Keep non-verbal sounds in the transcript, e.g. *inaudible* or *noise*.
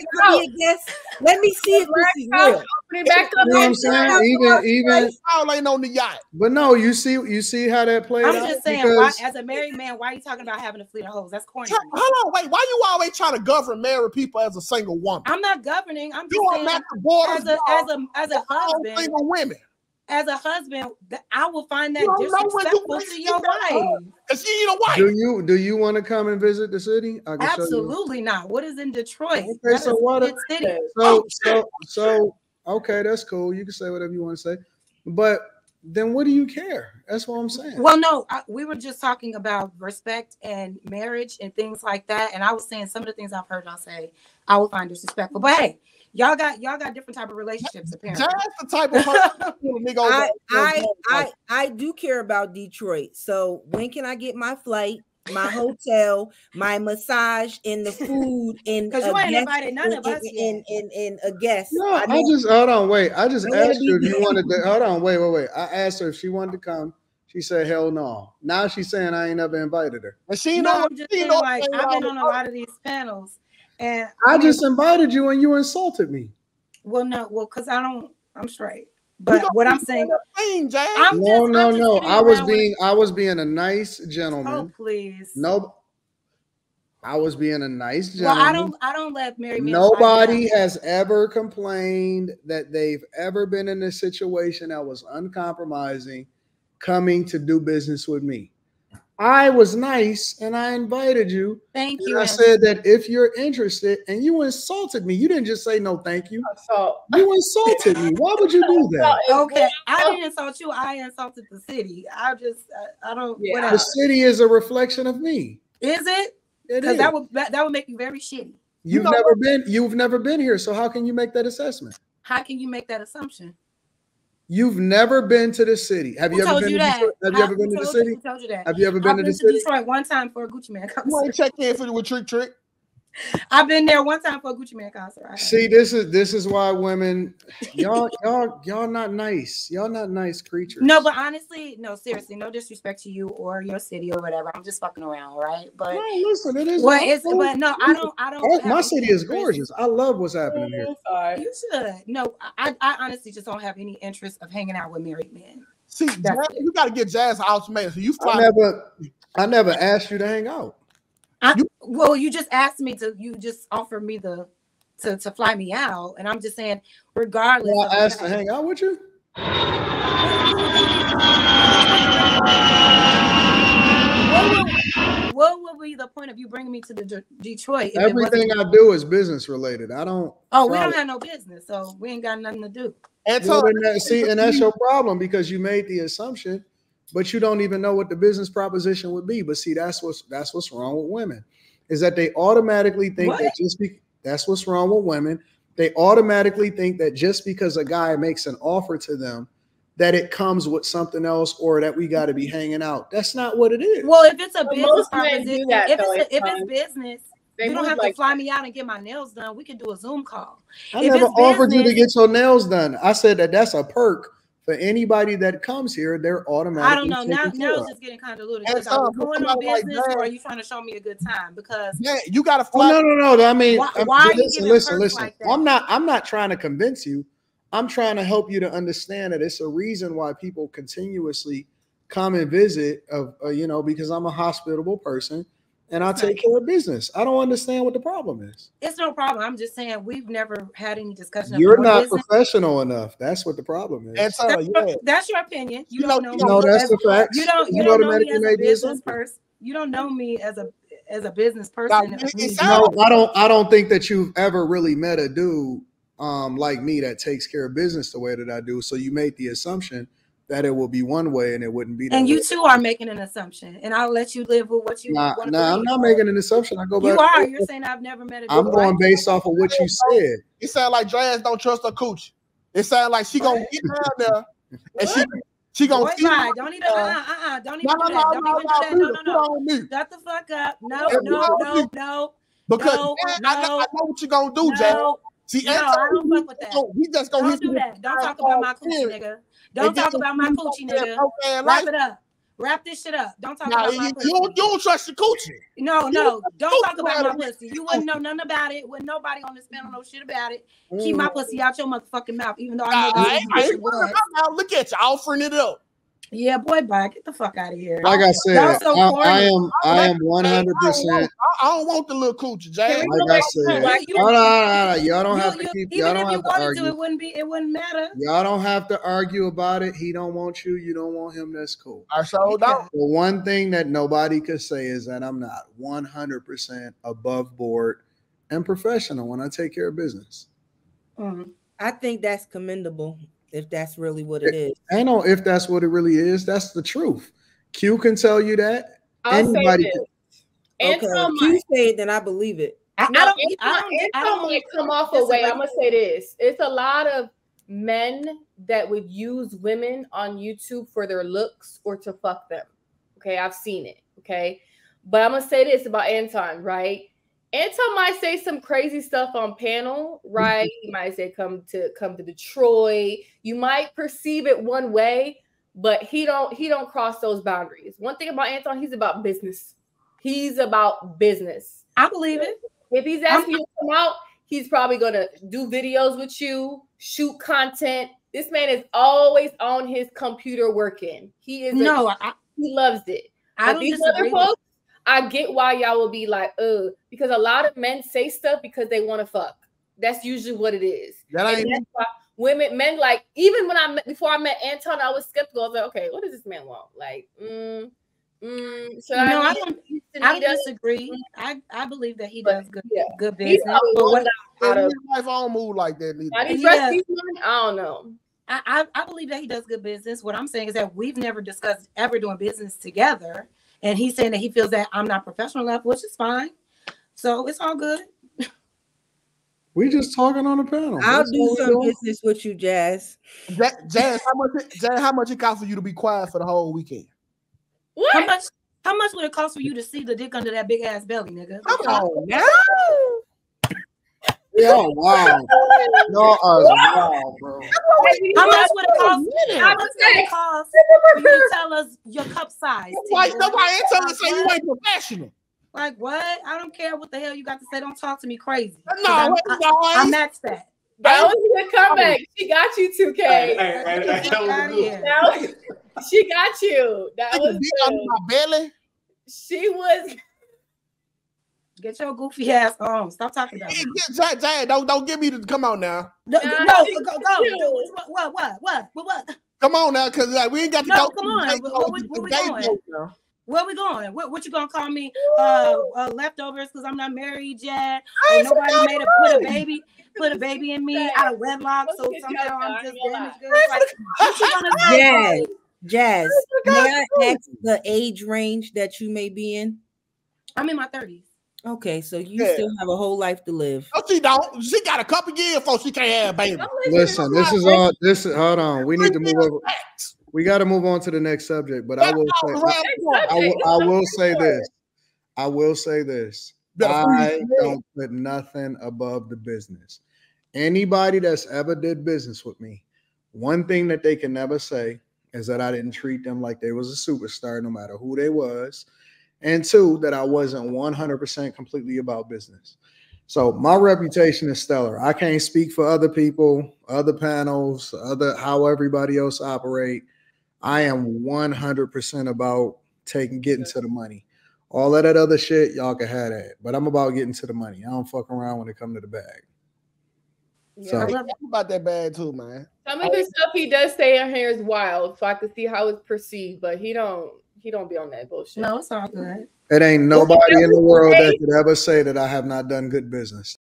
to be a guest. Let me see if this is real. Back up. You know what I'm saying? Even even All ain't on the yacht. but no, you see you see how that played I'm just saying, why, as a married man, why are you talking about having a fleet of hoes? That's corny. Tell- Hold on, wait. Why you always trying to govern married people as a single woman? I'm not governing. I'm just You are saying, not the borders. as a as a as a all husband, single women. As a husband, I will find that You don't know when you disrespectful wanna your wife. Cause she ain't a wife. do you do you want to come and visit the city? I can show you. Absolutely not. What is in Detroit? Okay, That so is what a if- city. So so so okay, that's cool. You can say whatever you want to say, but then what do you care? That's what I'm saying. Well, no, I, we were just talking about respect and marriage and things like that, and I was saying some of the things I've heard y'all say I would find disrespectful. But hey, y'all got y'all got different type of relationships apparently. Jas the type of person who a nigga over- I, I, I, I do care about Detroit. So when can I get my flight, my hotel, my massage, and the food, and 'Cause because you ain't guest- invited none of us and, and, and, and a guest? No, I I, just hold on, wait. I just I asked her if be you wanted to hold on, wait, wait, wait. I asked her if she wanted to come. She said hell no. Now she's saying I ain't never invited her. And she no, know, I'm just she saying, know, like, I've been on a lot of these panels, and I mean, just invited you and you insulted me. well, no, well, because I don't, I'm straight. But what I'm saying, doing thing, Jas. I'm no, just, no, I'm no. I was around with- being I was being a nice gentleman. Oh gentleman. please. No, I was being a nice Well, gentleman. I don't. I don't let married men. Nobody has ever complained that they've ever been in a situation that was uncompromising coming to do business with me. I was nice and I invited you. Thank And you. I said that if you're interested, and you insulted me, you didn't just say no, thank you. So You insulted me. Why would you do that? Okay, I didn't insult you. I insulted the city. I just, I, I don't. Yeah. The city is a reflection of me. Is it? It Because that would that, that would make you very shitty. You've know never been. You've never been here. So how can you make that assessment? How can you make that assumption? You've never been to the city. Have Who you ever been you to that? Detroit? Have you How- ever been to the city? Who told you that? Have you ever been I've to been the to city? Detroit one time for a Gucci Mane You ain't concert. checked in for the with Trick Trick. I've been there one time for a Gucci Mane concert. I. See, this is this is why women, y'all, y'all, y'all not nice. Y'all not nice creatures. No, but honestly, no, seriously, no disrespect to you or your city or whatever. I'm just fucking around, right? But no, listen, it is. well, I'm it's but no, I don't. I don't. Oh, my city is gorgeous. I love what's happening here. sorry. You should. No, I, I honestly just don't have any interest of hanging out with married men. See, That's Jas, you got to get Jas an man. So you I never, I never asked you to hang out. I, well, you just asked me to. You just offered me the to to fly me out, and I'm just saying, regardless. Well, of I the asked to hang out with you. What would, what would be the point of you bringing me to the De- Detroit? if Everything I do is business related. I don't. Oh, we follow- don't have no business, so we ain't got nothing to do. And Well, so, see, and that's your problem because you made the assumption, but you don't even know what the business proposition would be. But see, that's what's that's what's wrong with women, is that they automatically think What? that just be that's what's wrong with women. They automatically think that just because a guy makes an offer to them, that it comes with something else or that we got to be hanging out. That's not what it is. Well, if it's a But business most men do proposition, that, if though, it's a, if it's it's business, They you don't have like to fly me out and get my nails done. We can do a Zoom call. I if never it's offered you to get your nails done. I said that that's a perk for anybody that comes here. They're automatically. I don't know. Now, now it's just getting kind of diluted. And Because are we so, going on somebody like or are you trying to show me a good time? Because yeah, you got to Well, no, no, no. I mean, Why- I'm- why are you listen, listen, listen. like that? I'm not. I'm not trying to convince you. I'm trying to help you to understand that it's a reason why people continuously come and visit. Of uh, you know, because I'm a hospitable person and I take care of business. I don't understand what the problem is. it's no problem. I'm just saying we've never had any discussion. You're not business. professional enough. That's what the problem is. And so, That's, yeah. your, that's your opinion. You, You don't know- know. you me no, that's as- the facts. You don't. You, You don't know me as a business assumption. person. You don't know me as a as a business person. it- of it me. sounds- No, I don't. I don't think that you've ever really met a dude um, like me that takes care of business the way that I do. So you made the assumption that it will be one way and it wouldn't be. That and you way. too are making an assumption, and I'll let you live with what you Nah, want to nah, I'm not making an assumption. I go back. You are. You're saying I've never met a. I'm going like based off of what you *laughs* said. It sounds like Jas don't trust her cooch. It sounds like she gonna get down there *laughs* and she she gonna Boy, feed Don't even. Uh, uh, uh, don't even No, no, do no, that. no, Don't no, even do that. No, no, no, put on mute. Shut the fuck up. No, no, no, no, Because No, Jas, I, know, I know what you gonna do, Jas. No. See, No, I don't fuck with that. We just gonna Don't do that. Don't talk about my coochie, nigga. Don't talk about my you coochie, nigga. Wrap it up. Wrap this shit up. Don't talk Now, about you, my you pussy. don't, you don't trust the coochie. No, no, don't talk about my pussy. You wouldn't know nothing about it. Wouldn't nobody on this panel know shit about it. Keep my mm. pussy out your motherfucking mouth, even though I know I, that's I, I, it was. look at you offering it up. Yeah, boy, bye. Get the fuck out of here. Like I said, so I. I am I am one hundred percent. I, I don't want the little coochie, Jay. Like I said, Like, you- hold on, hold on, hold on. y'all don't You- have to keep. Y'all don't if you have to wanted to, argue. it wouldn't be. It wouldn't matter. Y'all don't have to argue about it. He don't want you. You don't want him. That's cool. I showed out. The one thing that nobody could say is that I'm not 100% above board and professional when I take care of business. Mm. I think that's commendable if that's really what it is. I know if that's what it really is, that's the truth. Q can tell you that. I'll say Anybody this. Okay, Anton if you say it, then I believe it. I, I no, don't. I don't. I Anton don't. might come off a way. I'm gonna say this: it's a lot of men that would use women on YouTube for their looks or to fuck them. Okay, I've seen it. Okay, but I'm gonna say this about Anton, right? Anton might say some crazy stuff on panel, right? Mm-hmm. he might say come to come to Detroit. You might perceive it one way, but he don't he don't cross those boundaries. One thing about Anton, he's about business. He's about business. I believe it. If he's asking you to come out, he's probably gonna do videos with you, shoot content. This man is always on his computer working. He is a- No, I, he loves it. I But don't these disagree. other folks, I get why y'all will be like, uh, because a lot of men say stuff because they want to fuck. That's usually what it is. That And ain't that's why women, men, like even when I met before I met Anton, I was skeptical. I was like, okay, what does this man want? Like, mm, mm, so No, I need- don't. he I does- disagree. I, I believe that he But, does good yeah. good business. a But what out of real life, I don't move like that. Neither. How do you Yeah. these men? I don't know. I, I I believe that he does good business. What I'm saying is that we've never discussed ever doing business together, and he's saying that he feels that I'm not professional enough, which is fine. So it's all good. We just talking on the panel. I'll That's do some doing. business with you, Jas. Ja- Jas, how much? It, Jas, how much it cost for you to be quiet for the whole weekend? How What? much how much would it cost for you to see the dick under that big ass belly, nigga? Come on now. Oh wow, y'all are wow, bro. How much would it cost? How I'm much would it cost for you to tell us your cup size? Why nobody ain't telling us say you ain't professional? Like what? I don't care what the hell you got to say. Don't talk to me crazy. No, I'm- wait, I, no, I I, match that. That was a good comeback. She got you, 2K. Hey, hey, hey, Get hey, the fuck outta here. That was- she got you. That was beat under good. my belly. She was Get your goofy ass on. Stop talking about Hey, me. get- Jas, Jas, don't don't give me the come on now. No, Nah, no, go, go, go. What, what, what, what, what, what? Come on now, cause like, we ain't got to No, go. come on. Where, Where- where we- where we going? now. Where we going? What, what you gonna call me? Uh, uh leftovers because I'm not married yet. I ain't nobody made a put a baby, put a baby in me out of wedlock. So somehow I'm I just ain't gonna damaged goods. Like, what you gonna say? Jas, Jas, may I ask the age range that you may be in? I'm in my thirties. Okay, so you Yeah. still have a whole life to live. No, she don't. She got a couple years before she can't have a baby. Listen, this is all. This is hold on. We need to move over. We got to move on to the next subject. But I will say, I, I will, I will say this. I will say this. I don't put nothing above the business. Anybody that's ever did business with me, one thing that they can never say is that I didn't treat them like they was a superstar, no matter who they was, and two that I wasn't 100% completely about business. So my reputation is stellar. I can't speak for other people, other panels, other how everybody else operate. I am 100% about taking getting to the money. All of that other shit, y'all can have that. But I'm about getting to the money. I don't fuck around when it come to the bag. So- I Yeah. love I'm about that bad too, man. Some of the stuff he does say in here is wild, so I can see how it's perceived, but he don't he don't be on that bullshit. no, it's all good. It ain't nobody in the world that could ever say that I have not done good business.